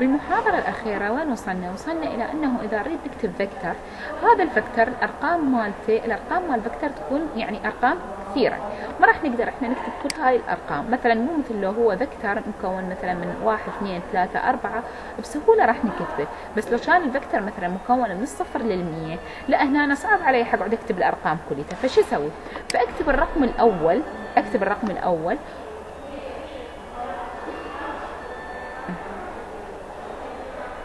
بالمحاضرة الأخيرة وين وصلنا؟ وصلنا إلى أنه إذا نريد نكتب vector هذا ال vector الأرقام مالته الأرقام مال ال vector تكون يعني أرقام كثيرة ما راح نقدر إحنا نكتب كل هاي الأرقام مثلا مو مثل لو هو vector مكون مثلا من واحد اثنين ثلاثة أربعة بسهولة راح نكتبه بس لو كان ال vector مثلا مكون من الصفر للمية لا هنا أنا صعب علي حقعد أكتب الأرقام كلها فشو أسوي؟ فأكتب الرقم الأول أكتب الرقم الأول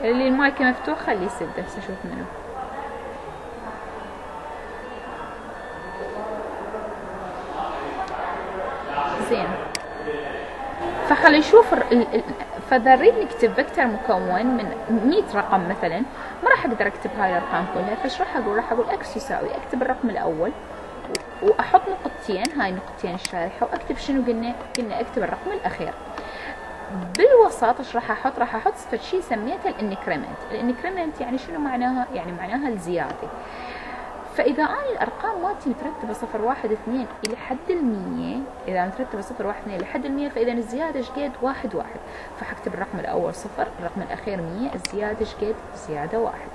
اللي المايك مفتوح خليه يسد هسه أشوف منه. زين. فخلي نشوف فاذا نريد نكتب vector مكون من 100 رقم مثلا. ما راح أقدر أكتب هاي الأرقام كلها فايش راح أقول؟ راح أقول x يساوي أكتب الرقم الأول وأحط نقطتين هاي نقطتين الشارحه واكتب شنو قلنا؟ قلنا أكتب الرقم الأخير. بالوسط إيش راح أحط؟ راح أحط شيء سميته ال increment. ال increment يعني شنو معناها؟ يعني معناها الزيادة. فإذا أنا الأرقام مالتي مترتبة صفر واحد اثنين إلى حد المية إذا مترتبة صفر واحد اثنين إلى حد المية فإذا الزيادة شقد واحد واحد. فحكتب الرقم الأول صفر الرقم الأخير مية الزيادة شقد زيادة واحد.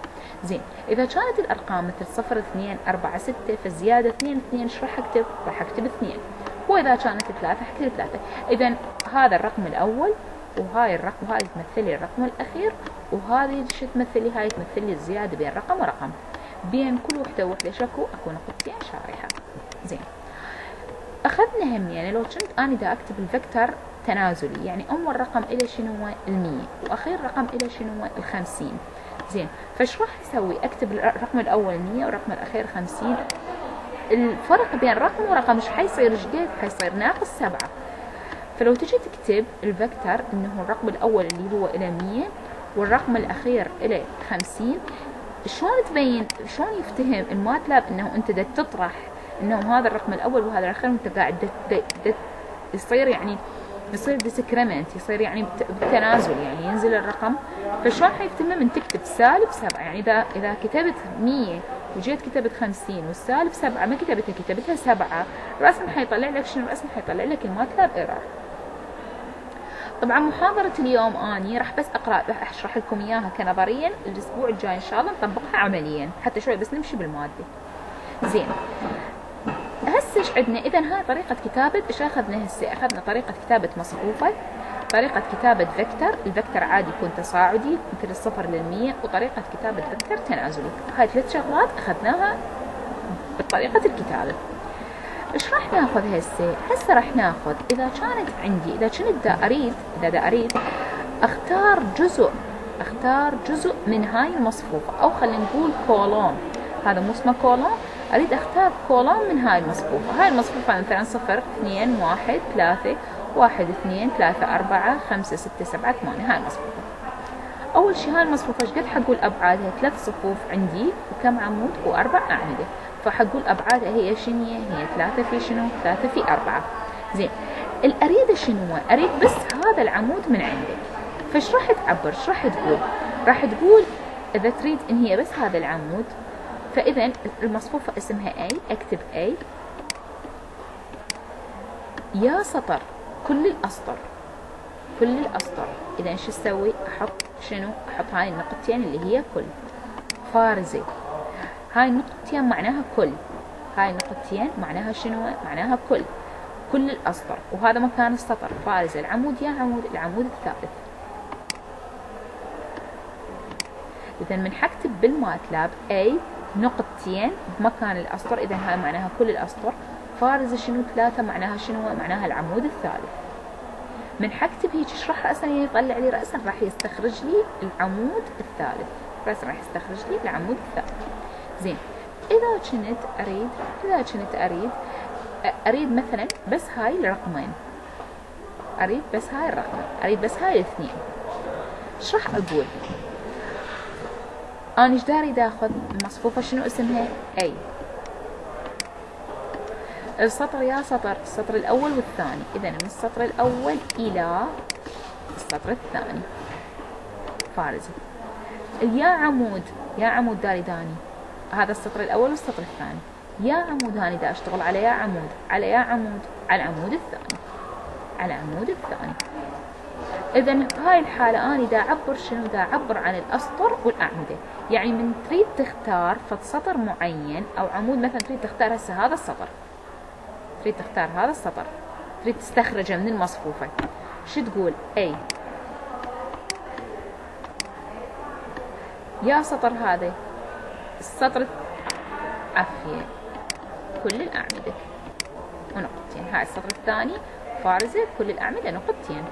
زين إذا كانت الأرقام مثل صفر اثنين أربعة ستة فالزيادة اثنين اثنين إيش راح أكتب؟ راح أكتب اثنين. وإذا كانت ثلاثة حكتب ثلاثة. إذا هذا الرقم الأول وهاي الرقم هاي تمثل لي الرقم الأخير وهذه شو لي؟ هاي تمثل لي الزيادة بين رقم ورقم. بين كل وحدة وحدة شكو أكو نقطتين شارحة. زين. أخذنا هم يعني لو كنت أنا دا أكتب الفكتور تنازلي يعني أول رقم إلى شنو المية. وأخير رقم إلى شنو الخمسين. زين. فايش راح أسوي؟ أكتب الرقم الأول مية والرقم الأخير خمسين. الفرق بين رقم ورقم ايش حيصير؟ شقد حيصير؟ ناقص سبعة. فلو تجي تكتب ال vector إنه الرقم الأول اللي هو إلى 100 والرقم الأخير إلى 50 شلون تبين شلون يفتهم ال MATLAB إنه أنت دا تطرح إنه هذا الرقم الأول وهذا الأخير وأنت قاعد دت دت يصير يعني يصير decrement يصير يعني بالتنازل يعني ينزل الرقم. فشلون حيفتهم من تكتب سالب سبعة؟ يعني إذا إذا كتبت 100 وجيت كتبت 50 والسالب سبعة ما كتبتها كتبتها سبعة رسم حيطلع لك شنو؟ رسم حيطلع لك الماتلاب ايرور طبعا محاضرة اليوم آني راح بس أقرأ راح أشرح لكم إياها كنظريا. الأسبوع الجاي إن شاء الله نطبقها عمليا حتى شوي بس نمشي بالمادة. زين. هسه إيش عندنا؟ اذا هاي طريقة كتابة إيش أخذنا هسه؟ أخذنا طريقة كتابة مصفوفة طريقة كتابة vector ال vector عادي يكون تصاعدي مثل الصفر للمية وطريقة كتابة vector تنازلي. هاي ثلاث شغلات أخذناها بطريقة الكتابة. إيش راح ناخذ هسه هسه راح ناخذ إذا كانت عندي إذا كنت دا أريد إذا دا أريد أختار جزء أختار جزء من هاي المصفوفة أو خلينا نقول كولون. هذا مو اسمه كولون أريد أختار كولون من هاي المصفوفة. هاي المصفوفة مثلا صفر اثنين واحد ثلاثة واحد اثنين ثلاثة أربعة خمسة ستة سبعة ثمانية. هاي المصفوفة. أول شي هاي المصفوفة إيش قد حقول أبعادها؟ ثلاث صفوف عندي وكم عمود؟ وأربع أعمدة. فحقول أبعادها هي شنو؟ هي ثلاثة في شنو؟ ثلاثة في أربعة. زين الأريد شنو؟ أريد بس هذا العمود من عندك فايش راح تعبر إيش راح تقول؟ راح تقول إذا تريد إن هي بس هذا العمود فإذا المصفوفة اسمها A أكتب A. يا سطر كل الأسطر كل الأسطر. إذا شو أسوي؟ أحط شنو؟ أحط هاي النقطتين اللي هي كل. فارزة هاي نقطتين معناها كل. هاي نقطتين معناها شنو؟ معناها كل. كل الأسطر. وهذا مكان السطر. فارز العمود يا عمود العمود الثالث. إذا من حكتب بالماتلاب A نقطتين بمكان الأسطر. إذا هاي معناها كل الأسطر. فارز شنو؟ ثلاثة معناها شنو؟ معناها العمود الثالث. من حكتب هيك إيش راح رأسا يطلع لي رأسا. راح يستخرج لي العمود الثالث. رأسا راح يستخرج لي العمود الثالث. زين. إذا كنت أريد إذا كنت أريد أريد مثلا بس هاي الرقمين. أريد بس هاي الرقم أريد بس هاي الاثنين. إيش راح أقول؟ أنا إيش داري داخل؟ مصفوفة شنو اسمها؟ أي السطر يا سطر السطر الأول والثاني. إذا من السطر الأول إلى السطر الثاني. فارزة يا عمود يا عمود داري داني. هذا السطر الأول والسطر الثاني. يا عمود هاني دا أشتغل على يا عمود. على يا عمود. على العمود الثاني. على العمود الثاني. اذا بهاي الحالة أنا دا أعبر شنو؟ دا أعبر عن الأسطر والأعمدة. يعني من تريد تختار فد سطر معين أو عمود مثلا تريد تختار هسه هذا السطر. تريد تختار هذا السطر. تريد تستخرجه من المصفوفة. شو تقول؟ اي يا سطر هذا. السطر. عفية كل الأعمدة. ونقطتين هاي السطر الثاني فارزة. كل الأعمدة نقطتين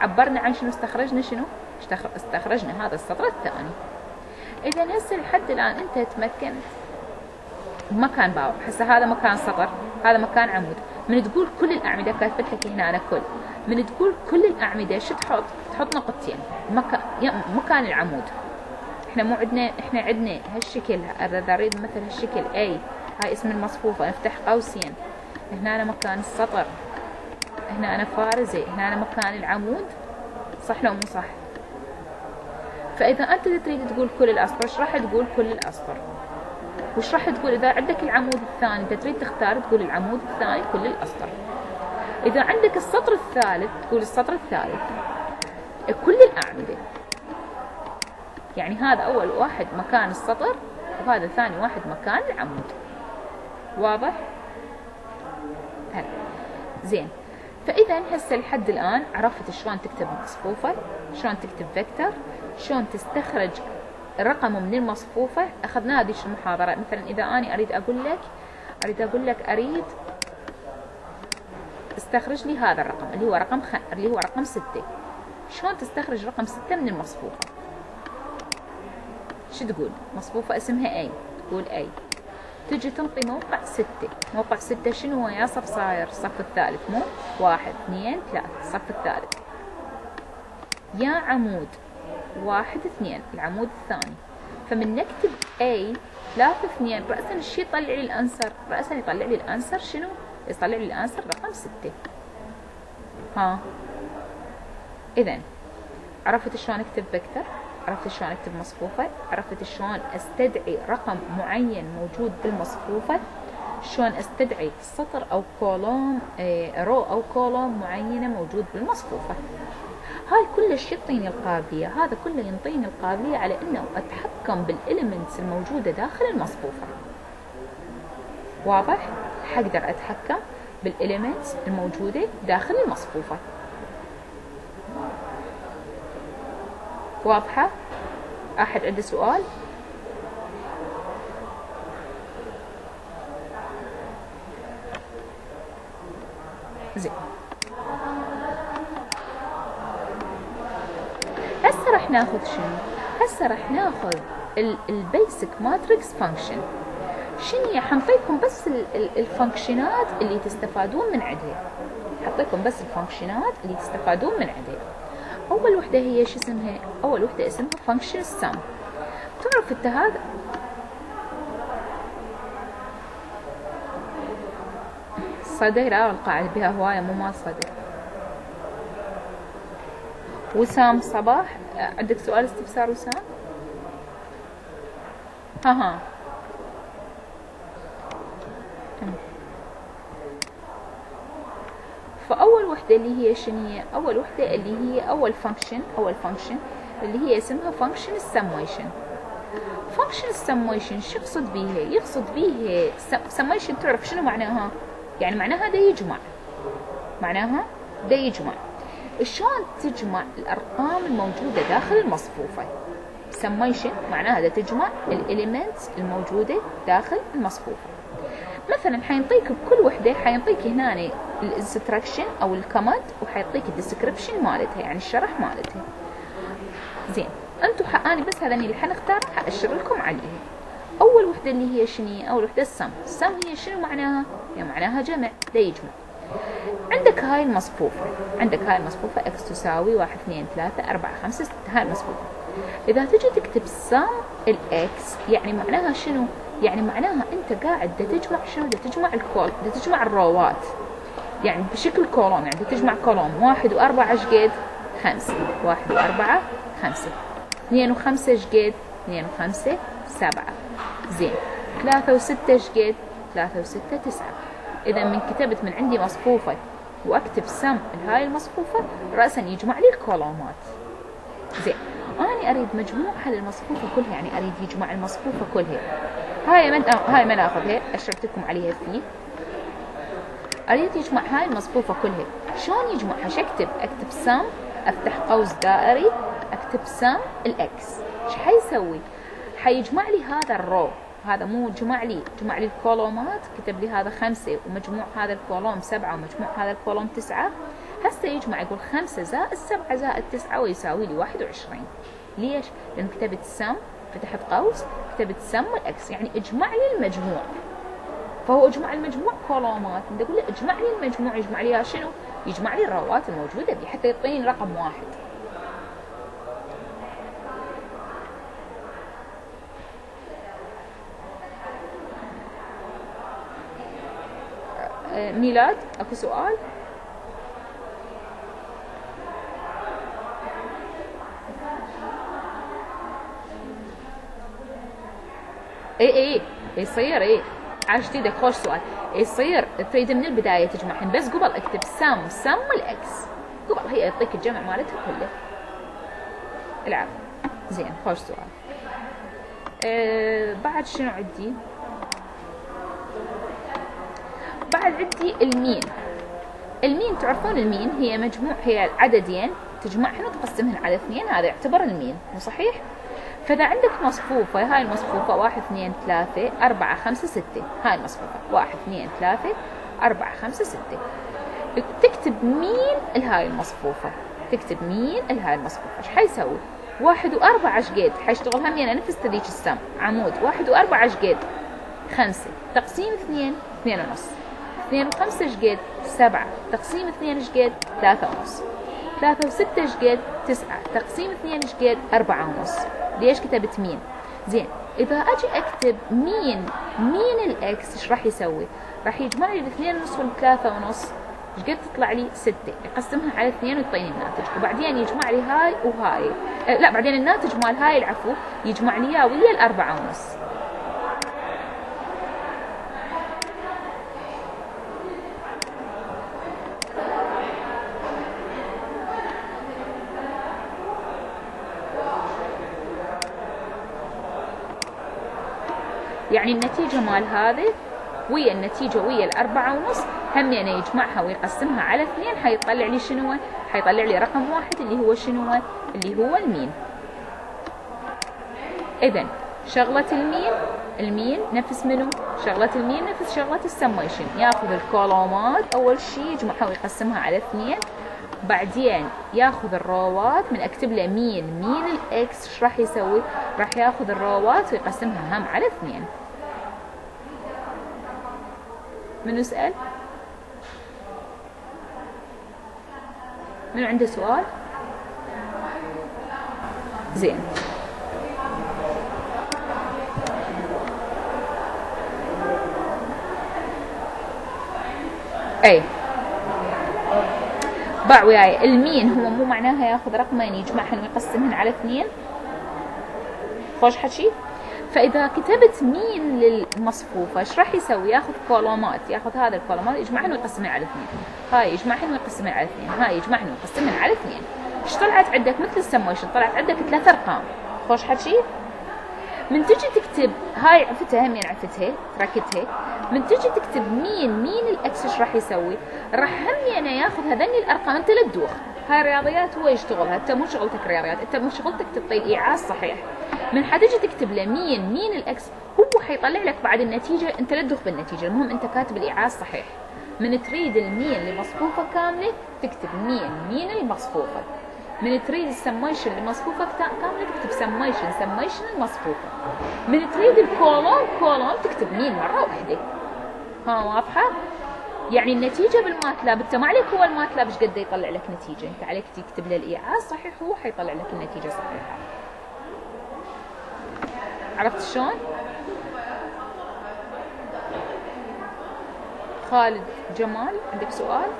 عبرنا عن شنو؟ استخرجنا شنو؟ استخرجنا هذا السطر الثاني. إذا هسه لحد الآن أنت تمكنت. بمكان باور هسه هذا مكان سطر. هذا مكان عمود. من تقول كل الأعمدة كاتبت لك هنا أنا كل. من تقول كل الأعمدة شو تحط؟ تحط نقطتين. مكان مكان العمود. إحنا مو عندنا إحنا عندنا هالشكل اذا اريد مثل هالشكل. أي هاي اسم المصفوفة. نفتح قوسين. هنا أنا مكان السطر. هنا أنا فارزة هنا أنا مكان العمود. صح لو مو صح؟ فإذا أنت تريد تقول كل الأسطر إيش راح تقول كل الأسطر؟ وش راح تقول إذا عندك العمود الثاني؟ أنت تريد تختار تقول العمود الثاني كل الأسطر. إذا عندك السطر الثالث تقول السطر الثالث. كل الأعمدة. يعني هذا أول واحد مكان السطر وهذا ثاني واحد مكان العمود. واضح؟ هلا زين. فإذا هسه لحد الآن عرفت شلون تكتب مصفوفة شلون تكتب فيكتور شلون تستخرج رقم من المصفوفة. أخذنا هذه المحاضرة مثلا إذا أنا أريد أقول لك أريد أقول لك أريد استخرج لي هذا الرقم اللي هو رقم خ... اللي هو رقم ستة. شلون تستخرج رقم ستة من المصفوفة؟ شو تقول؟ مصفوفة اسمها A. تقول A. تجي تنطي موقع ستة. موقع ستة شنو هو يا صف صاير؟ الصف الثالث. مو؟ واحد اثنين ثلاثة. الصف الثالث. يا عمود. واحد اثنين. العمود الثاني. فمن نكتب A ثلاثة اثنين. رأسا الشي يطلع لي الأنسر؟ رأسا يطلع لي الأنسر شنو؟ يطلع لي الأنسر رقم ستة. ها؟ إذا عرفت شلون أكتب vector عرفت شلون اكتب مصفوفة؟ عرفت شلون استدعي رقم معين موجود بالمصفوفة؟ شلون استدعي سطر أو column row أو column معينة موجود بالمصفوفة. هاي كلش يعطيني القابلية. هذا كله ينطيني القابلية على انه اتحكم بال elements الموجودة داخل المصفوفة. واضح؟ حقدر اتحكم بال elements الموجودة داخل المصفوفة. واضحة؟ أحد عنده سؤال؟ زين. هسه راح ناخذ شنو؟ هسه راح ناخذ ال basic matrix function شنو حنطيكم بس الفانكشنات اللي تستفادون من عندها حطيكم بس الفانكشنات اللي تستفادون من عندها أول وحدة هي شو اسمها؟ أول وحدة اسمها function sum. تعرف أنت هذا؟ صدى لا القاعدة بها هواية مو مال صدى وسام صباح عندك سؤال استفسار وسام؟ ها ها. فاول وحده اللي هي شنو هي؟ أول وحده اللي هي أول function أول function اللي هي اسمها function ال summation function ال summation شو يقصد بيها؟ يقصد بيها سمويشن تعرف شنو معناها؟ يعني معناها ده يجمع. معناها ده يجمع. شلون تجمع الأرقام الموجودة داخل المصفوفة؟ سميشن معناها ده تجمع ال elements الموجودة داخل المصفوفة. مثلا حينطيك بكل وحده حينطيك هنا ال instruction أو ال command وحيعطيك ال description مالتها يعني الشرح مالتها. زين أنتم حفاظ بس هذا اللي حنختار حأشر لكم عليه أول وحدة اللي هي شنو؟ أول وحدة ال sum. ال sum هي شنو معناها؟ هي معناها جمع ده يجمع. عندك هاي المصفوفة. عندك هاي المصفوفة X تساوي واحد اثنين ثلاثة أربعة خمسة ستة هاي المصفوفة. إذا تجي تكتب سم الإكس يعني معناها شنو؟ يعني معناها أنت قاعد تجمع شنو؟ تجمع ال column تجمع ال row ات يعني بشكل column يعني تجمع column واحد وأربعة إيش قد؟ خمسة واحد وأربعة خمسة اثنين وخمسة إيش قد؟ اثنين وخمسة سبعة زين ثلاثة وستة إيش قد؟ ثلاثة وستة تسعة إذا من كتبت من عندي مصفوفة وأكتب سم الهاي المصفوفة رأسا يجمع لي ال column ات زين أنا أريد مجموع هذه المصفوفة كلها يعني أريد يجمع المصفوفة كلها هاي من هاي من أخذها اشرت لكم عليها فيه أريد يجمع هاي المصفوفة كلها. شلون يجمعها شو أكتب سم أفتح قوس دائري أكتب سم الاكس إيش حيسوي؟ حيجمع لي هذا ال row هذا مو جمع لي جمع لي ال column ات كتب لي هذا خمسة ومجموع هذا ال column سبعة ومجموع هذا ال column تسعة. هسه يجمع يقول خمسة زائد سبعة زائد تسعة ويساوي لي واحد وعشرين. ليش؟ لأن كتبت سم فتحت قوس كتبت سم الاكس يعني اجمع لي المجموع. فهو اجمع المجموع column ات. بدي أقول له اجمع لي المجموع يجمع لي شنو؟ يجمع لي ال row ات الموجودة بي حتى يعطيني رقم واحد. ميلاد اكو سؤال. اي اي يصير اي. عاش جديدك خوش سؤال. يصير تريد من البداية تجمعهن بس قبل اكتب سم سم الاكس قبل هي تعطيك الجمع مالتها كله. العب زين خوش سؤال. أه بعد شنو عندي بعد عندي ال mean. ال mean تعرفون ال mean؟ هي مجموع هي عددين تجمعهن وتقسمهن على اثنين هذا يعتبر المين مو صحيح؟ فإذا عندك مصفوفة هاي المصفوفة واحد اثنين ثلاثة أربعة خمسة ستة. هاي المصفوفة. واحد اثنين ثلاثة أربعة خمسة ستة. تكتب mean الهاي المصفوفة؟ تكتب mean الهاي المصفوفة؟ إيش حيسوي؟ واحد وأربعة إيش قد؟ حيشتغل هم يعني نفس تذيك السم. عمود. واحد وأربعة إيش قد؟ خمسة. تقسيم اثنين اثنين ونص. اثنين وخمسة إيش قد؟ سبعة. تقسيم اثنين إيش قد؟ ثلاثة ونص. ثلاثة وستة إيش قد؟ تسعة تقسيم اثنين إيش قد؟ أربعة ونص ليش كتبت مين؟ زين إذا أجي أكتب مين مين الإكس إيش راح يسوي؟ راح يجمع لي الاثنين ونص والثلاثة ونص إيش قد تطلع لي؟ ستة يقسمها على اثنين ويعطيني الناتج وبعدين يجمع لي هاي وهاي أه لا بعدين الناتج مال هاي العفو يجمع لي إياه ويا الأربعة ونص يعني النتيجة مال هذه ويا النتيجة ويا الأربعة ونص هم يعني يجمعها ويقسمها على اثنين. حيطلع لي شنو؟ حيطلع لي رقم واحد اللي هو شنو؟ اللي هو ال mean. إذا شغلة ال mean ال mean نفس منو؟ شغلة ال mean نفس شغلة السميشن ياخذ ال column ات أول شيء يجمعها ويقسمها على اثنين. بعدين ياخذ ال row ات من أكتب له mean mean ال X إيش راح يسوي؟ راح ياخذ ال row ات ويقسمها هم على اثنين. من يسأل من عنده سؤال؟ زين. أي. باع وياي المين هو مو معناها ياخذ رقمين يجمعهن ويقسمهن على اثنين؟ خوش حكي؟ فإذا كتبت mean للمصفوفة إيش راح يسوي ياخذ column ات ياخذ هذا ال column ات يجمعهن ويقسمهن على اثنين. هاي يجمعهن ويقسمهن على اثنين. هاي يجمعهن ويقسمهن على اثنين. إيش طلعت عندك؟ مثل السموشن طلعت عندك ثلاث أرقام. خوش حكي؟ من تجي تكتب هاي عفتها همين عفتها؟ تركتها. من تجي تكتب mean mean ال X إيش راح يسوي؟ راح همين ياخذ هذني الأرقام انت لا تدوخ هاي الرياضيات هو يشتغلها أنت مو شغلتك رياضيات أنت مو شغلتك تعطي الايعاز صحيح. من حتجي تكتب له mean؟ mean ال X؟ هو حيطلع لك بعد النتيجة أنت لا تدوخ بالنتيجة. المهم أنت كاتب الايعاز صحيح. من تريد ال mean لمصفوفة كاملة تكتب mean؟ mean المصفوفة. من تريد السميشن لمصفوفة كاملة تكتب سميشن سميشن المصفوفة. من تريد ال column column تكتب mean؟ مرة واحدة. ها واضحة؟ يعني النتيجة بالماتلاب أنت ما عليك هو الماتلاب إيش قد يطلع لك نتيجة؟ أنت عليك تكتب له الايعاز صحيح هو حيطلع لك النتيجة صحيحة. عرفت شلون؟ خالد جمال عندك سؤال؟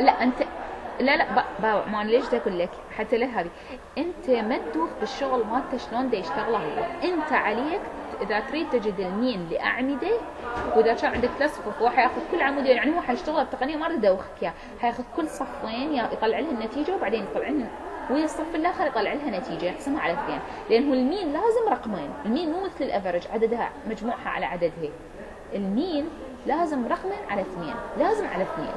لا انت لا لا ب- ب- ما ليش أقول لك حتى له هذه أنت ما تدوخ بالشغل مالته شلون دا يشتغله هو أنت عليك إذا تريد تجد ال mean لأعمدة وإذا كان عندك ثلاث صفوف هو حيأخذ كل عمودين يعني هو حيشتغل بتقنية ما راح يدوخك اياه حيأخذ كل صفين يطلع لها النتيجة وبعدين يطلع لها ويا الصف الآخر يطلع لها نتيجة يقسمها على اثنين. لأن هو ال mean لازم رقمين ال mean مو مثل ال average عددها مجموعها على عددها. ال mean لازم رقمين على اثنين لازم على اثنين.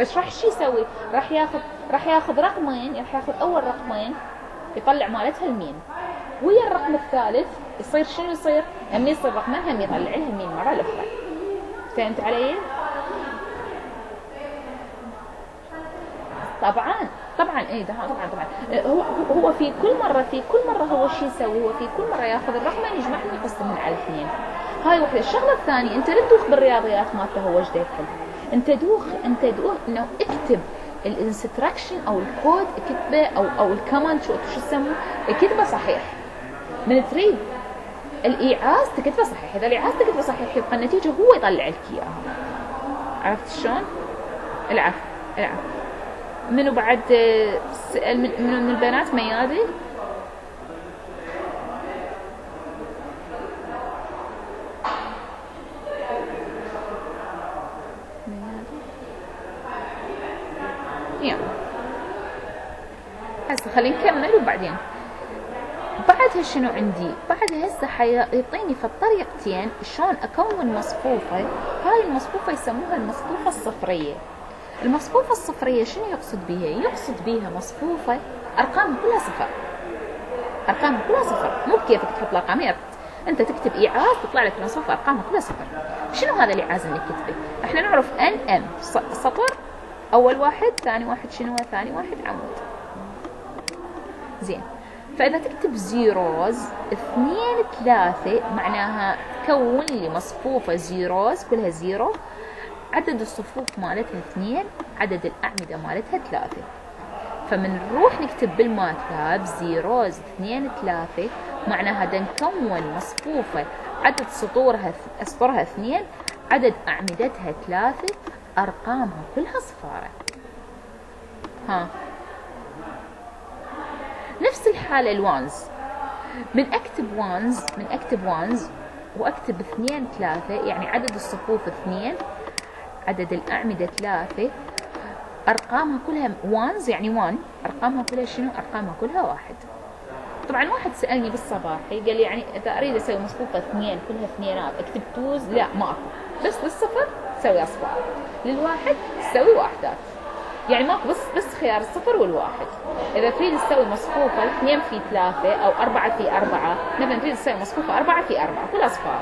بس راح شو يسوي؟ راح يأخذ راح يأخذ رقمين راح يأخذ أول رقمين يطلع مالتها المين. ويا الرقم الثالث يصير شنو يصير؟ هم يصير رقمين هم يطلع لها المين مره الأخرى فهمت علي؟ طبعا طبعا اي ده طبعا طبعا هو هو في كل مرة في كل مرة هو شو يسوي؟ هو في كل مرة ياخذ الرقمين يجمعهم يقسمهم على اثنين هاي وحدة الشغلة الثانية أنت لا تدوخ بالرياضيات مالته هو إيش يحل أنت دوخ أنت دوخ إنه اكتب ال instruction أو الكود اكتبه أو أو ال command شو يسموه اكتبه صحيح من تريد الإيعاز تكتبه صحيح إذا الإيعاز تكتبه صحيح يبقى النتيجة هو يطلع لك إياها عرفت شلون؟ العفو العفو منو بعد آه، من, من البنات ميادة؟ يلا هسه خلينا نكمل وبعدين بعدها شنو عندي؟ بعدها هسه حيعطيني في الطريقتين شلون أكون مصفوفة، هاي المصفوفة يسموها المصفوفة الصفرية. المصفوفة الصفرية شنو يقصد بها؟ يقصد بها مصفوفة ارقامها كلها صفر. ارقامها كلها صفر، مو بكيفك تحط الأرقام أنت تكتب إيعاز تطلع لك مصفوفه ارقامها كلها صفر. شنو هذا الايعاز اللي كتبه؟ إحنا نعرف ان M سطر أول واحد ثاني واحد شنو ثاني واحد عمود. زين فإذا تكتب zeros اثنين ثلاثة معناها تكون لي مصفوفة zeros كلها zero. عدد الصفوف مالتها اثنين عدد الأعمدة مالتها ثلاثة. فمن نروح نكتب بالماتلاب zeros اثنين ثلاثة معناها دا نكون مصفوفة عدد سطورها أسطرها اثنين عدد أعمدتها ثلاثة أرقامها كلها صفارة. ها؟ نفس الحالة الوانز من اكتب وانز من اكتب وانز واكتب اثنين ثلاثة يعني عدد الصفوف اثنين عدد الأعمدة ثلاثة. أرقامها كلها وانز يعني وان أرقامها كلها شنو؟ أرقامها كلها واحد. طبعا واحد سألني بالصباحي قال لي يعني إذا أريد أسوي مصفوفة اثنين كلها اثنينات أكتب twos لا ماكو. بس للصفر سوي أصفار. للواحد سوي واحدات. يعني ماكو بس بس خيار الصفر والواحد. إذا تريد تسوي مصفوفة اثنين في ثلاثة أو أربعة في أربعة مثلا تريد تسوي مصفوفة أربعة في أربعة كل أصفار.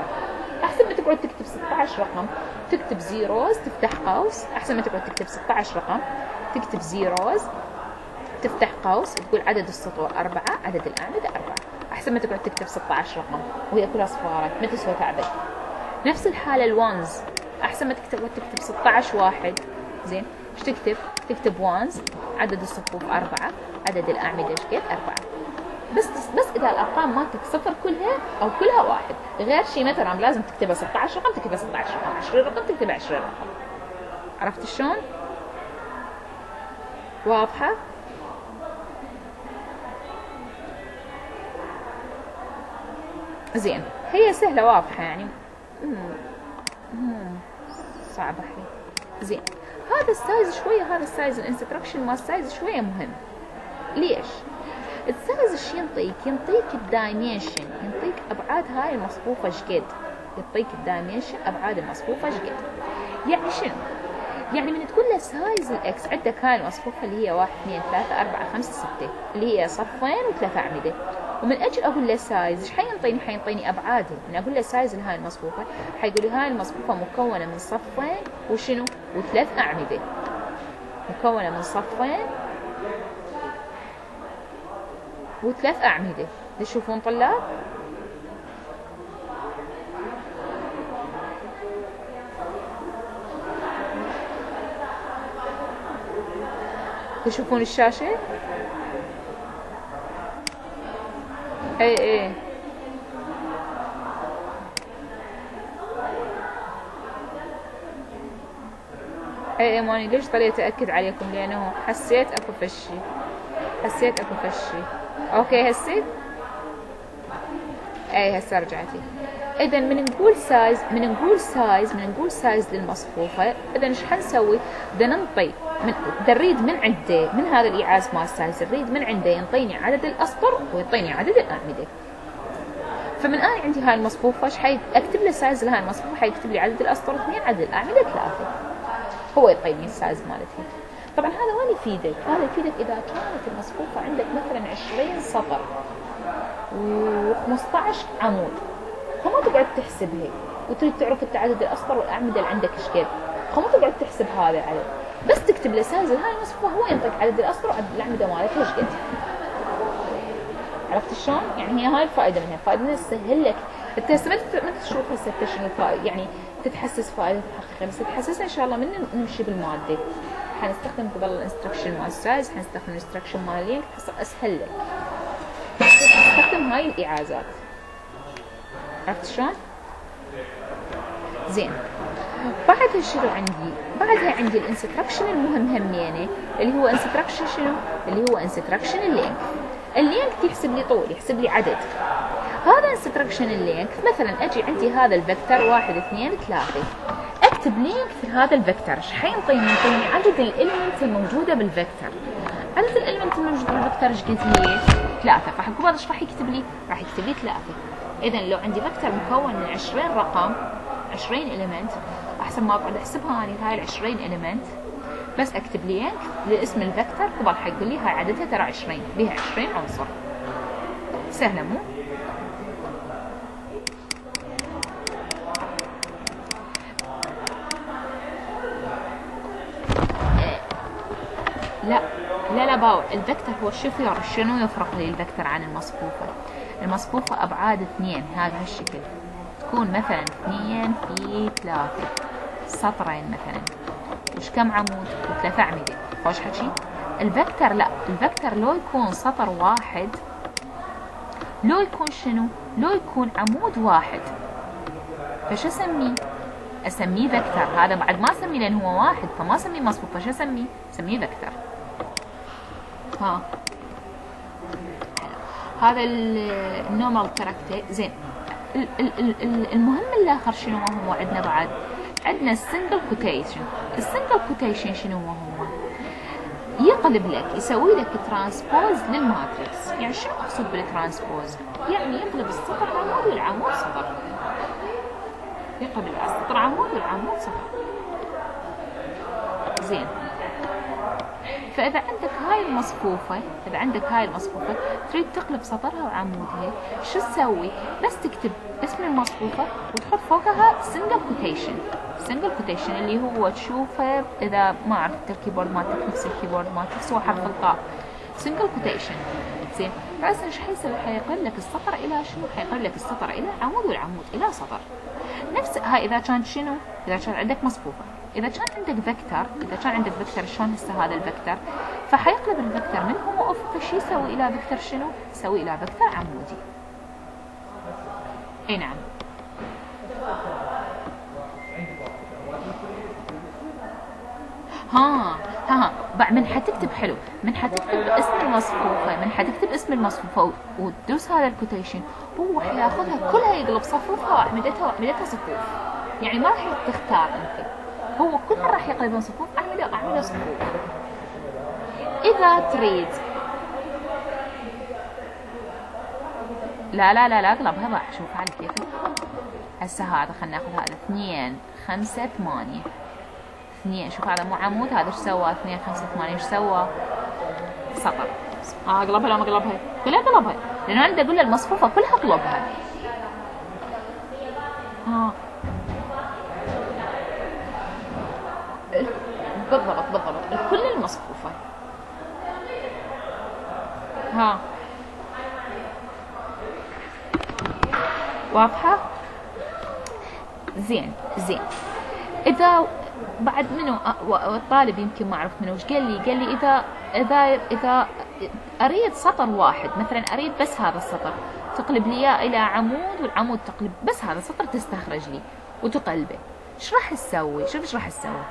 أحسن ما تقعد تكتب 16 رقم تكتب zeros تفتح قوس. أحسن ما تقعد تكتب 16 رقم تكتب زيروز تفتح قوس تقول عدد السطور أربعة عدد الأعمدة أربعة. أحسن ما تقعد تكتب 16 رقم وهي كلها صفارة ما تسوى تعبك نفس الحالة الوانز أحسن ما تكتب تكتب 16 واحد. زين إيش تكتب؟ تكتب وانز عدد الصفوف أربعة عدد الأعمدة إيش قد؟ أربعة بس بس إذا الأرقام مالتك صفر كلها أو كلها واحد غير شيء مثلا لازم تكتبها 16 رقم تكتبها 16 رقم 20 رقم تكتبها 20 رقم عرفت شلون؟ واضحة؟ زين هي سهلة واضحة يعني مم. مم. صعبة حيل زين هذا ال size شوية هذا ال size ال instruction مال ال size شوية مهم ليش؟ ال size إيش ينطيك؟ ينطيك ال dimension ينطيك أبعاد هاي المصفوفة شقد يعطيك ال dimension أبعاد المصفوفة شقد يعني شنو؟ يعني من تقول له سايز الإكس عندك هاي المصفوفة اللي هي واحد اثنين ثلاثة أربعة خمسة ستة اللي هي صفين وثلاثة أعمدة ومن أجل أقول له size إيش حينطيني حينطيني ابعادها من أقول له size لهاي المصفوفة حيقول لي هاي المصفوفة مكونة من صفين وشنو؟ وثلاث أعمدة. مكونة من صفين وثلاث أعمدة. تشوفون طلاب؟ تشوفون الشاشة؟ اي اي اي ماني ليش طريقة أأكد عليكم؟ لأنه حسيت أكو فشي. حسيت أكو فشي. okay هسي؟ اي هسه رجعتي اذا من نقول size من نقول size من نقول size للمصفوفة اذا إيش حنسوي؟ بدنا ننطي من نريد من عنده من هذا الايعاز مال size نريد من عنده ينطيني عدد الاسطر ويعطيني عدد الأعمدة. فمن أنا عندي هاي المصفوفة إيش اكتب له size لهاي المصفوفة؟ حيكتب لي عدد الاسطر اثنين عدد الأعمدة ثلاثة. هو يعطيني ال size مالتها طبعا هذا وين يفيدك؟ هذا يفيدك إذا كانت المصفوفه عندك مثلا 20 سطر و15 عمود. فما تقعد تحسبها وتريد تعرف انت عدد الاسطر والأعمدة اللي عندك إيش قد. فما تقعد تحسب هذا العدد بس تكتب له size هاي المصفوفه هو ينطيك عدد الاسطر وعدد الأعمدة مالتها إيش قد. عرفت شلون؟ يعني هي هاي الفائدة منها، فائدة انها تسهل لك انت هسه ما تشوف هسه شنو يعني تتحسس فائده الحقيقة بس تحسسها إن شاء الله من نمشي بالمادة حنستخدم قبل ال instruction مال ال size حنستخدم ال instruction مال حيصير أسهل لك نستخدم هاي الإيعازات عرفت شلون؟ زين بعدها شنو عندي؟ بعدها عندي ال instruction المهم همينة اللي هو instruction شنو؟ اللي هو instruction ال length ال length يحسب لي طول يحسب لي عدد هذا instruction ال length مثلا أجي عندي هذا ال vector واحد اثنين ثلاثة. أكتب length في هذا ال vector إيش حينطيني ينطيني عدد الاليمنت الموجودة بالفكتور عدد الاليمنت الموجودة بالفكتور إيش قلت لي؟ ثلاثة. هذا إيش راح يكتب لي؟ راح يكتب لي ثلاثة. اذا لو عندي vector مكون من 20 رقم 20 element احسن ما اقعد أحسبها اني هاي ال 20 element بس أكتب length لاسم ال vector قبل حيقول لي هاي عددها ترى 20 بها 20 عنصر. سهلة مو لا باو الفكتور هو الشفير شنو يفرق لي الفكتور عن المصفوفة؟ المصفوفة أبعاد اثنين هذا هالشكل. تكون مثلا اثنين في ثلاثة. سطرين مثلا. وش كم عمود؟ وثلاثة أعمدة خوش حكي؟ ال vector لا. ال vector لو يكون سطر واحد لو يكون شنو؟ لو يكون عمود واحد. فش أسميه؟ أسميه vector هذا بعد ما أسميه لأن هو واحد فما أسميه مصفوفة. شو أسميه؟ أسميه vector ها. هذا ال normal character زين. المهم الآخر شنو هو عندنا بعد؟ عندنا ال single quotation ال single quotation شنو هو يقلب لك يسوي لك transpose لل matrix يعني شنو أقصد بال transpose يعني يقلب السطر عمود والعمود سطر. يقلب السطر عمود والعمود سطر. زين. فإذا عندك هاي المصفوفة إذا عندك هاي المصفوفة تريد تقلب سطرها وعمودها شو تسوي؟ بس تكتب اسم المصفوفة وتحط فوقها single quotation single quotation اللي هو تشوفه إذا ما عرفت ال keyboard مالتك نفس ال keyboard مالتك سوى حرف القاف. single quotation زين. بس إيش حيصير؟ حيقلب لك السطر إلى شنو؟ حيقلب لك السطر إلى عمود والعمود إلى سطر. نفس هاي إذا كان شنو؟ إذا كان عندك مصفوفة. إذا كان عندك vector إذا كان عندك vector شلون هسه هذا ال vector فحيقلب ال vector من هو افقي شو يسوي إلى vector شنو؟ يسوي إلى vector عمودي. أي نعم. ها ها بعد من حتكتب حلو من حتكتب اسم المصفوفة من حتكتب اسم المصفوفة وتدوس هذا الكوتيشن هو حياخذها كلها يقلب صفوفها وأعمدتها وأعمدتها صفوف. يعني ما راح تختار أنت. هو كلها راح يقلبون صفوف اعمده اعمده صفوف. إذا تريد. لا لا لا لا اقلبها بقى شوف على كيف. هسه هذا خلينا ناخذ هذا. اثنين خمسة ثمانية. اثنين شوف هذا مو عمود هذا إيش سوى؟ اثنين خمسة ثمانية إيش سوى؟ سطر. آه اقلبها لو ما اقلبها كلها اقلبها لأنه أنا أقول المصفوفة كلها اقلبها ها بالضبط بالضبط الكل المصفوفة ها واضحة زين زين إذا بعد منو الطالب يمكن ما أعرف منو إيش قال لي؟ قال لي اذا اذا إذا أريد سطر واحد مثلا أريد بس هذا السطر تقلب لي إياه إلى عمود والعمود تقلب بس هذا السطر تستخرج لي وتقلبه. إيش راح تسوي شوف إيش راح تسوي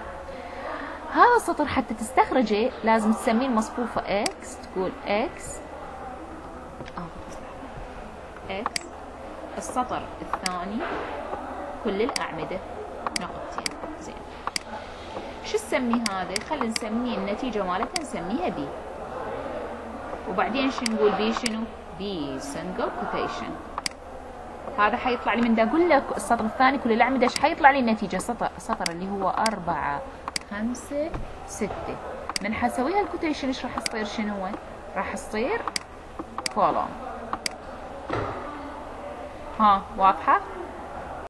هذا السطر حتى تستخرجه لازم تسميه المصفوفة إكس تقول إكس إكس السطر الثاني كل الأعمدة. شو نسمي هذا؟ خلينا نسميه النتيجة مالتها نسميها B. وبعدين شو نقول B؟ شنو؟ B single quotation. هذا حيطلع لي من دا أقول لك السطر الثاني كل الاعمده إيش حيطلع لي النتيجة؟ سطر سطر اللي هو أربعة خمسة ستة. من حسويها الكوتيشن إيش راح تصير شنو راح تصير كولوم ها واضحة؟